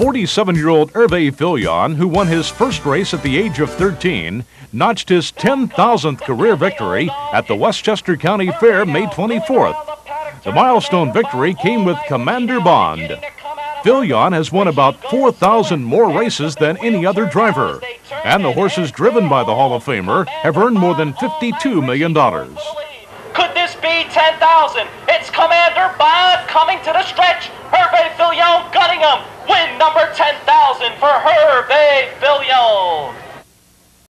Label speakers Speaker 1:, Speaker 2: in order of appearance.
Speaker 1: 47 year old Hervé Filion, who won his first race at the age of 13, notched his 10,000th career victory at the Westchester County Fair May 24th. The milestone victory came with Commander Bond. Filion has won about 4,000 more races than any other driver, and the horses driven by the Hall of Famer have earned more than $52 million.
Speaker 2: Could this be 10,000? It's Commander Bond coming to the stretch. Win number 10,000 for Hervé